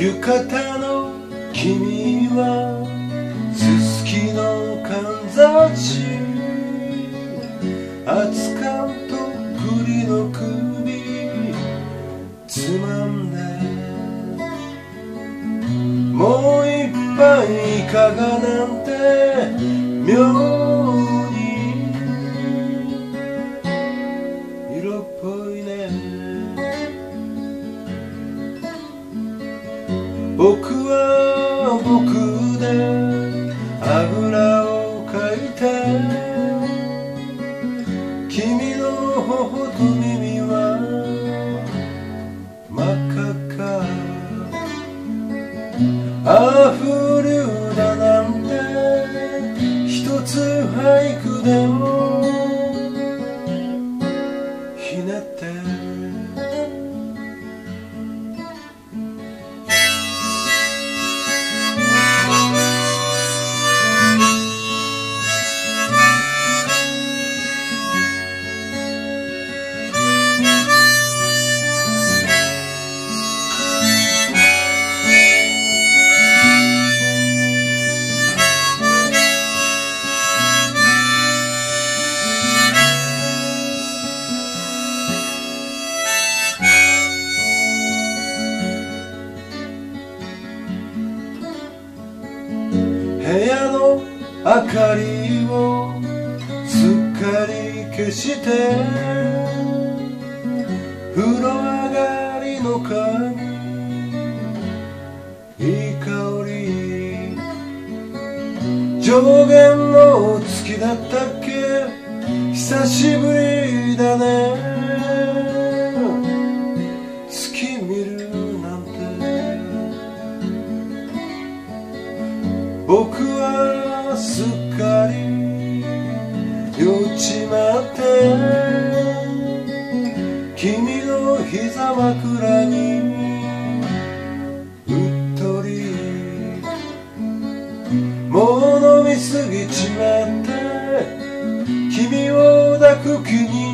浴衣の君はすすきのかんざし熱燗と栗の首つまんでもう一杯いかがなんて妙。僕は僕で油をかいて君の頬と部屋の明かりをすっかり消して風呂上がりの髪いい香り。上限の月だったっけ？久しぶりだね。僕はすっかり酔っちまって君の膝枕にうっとりもう飲みすぎちまって君を抱く気に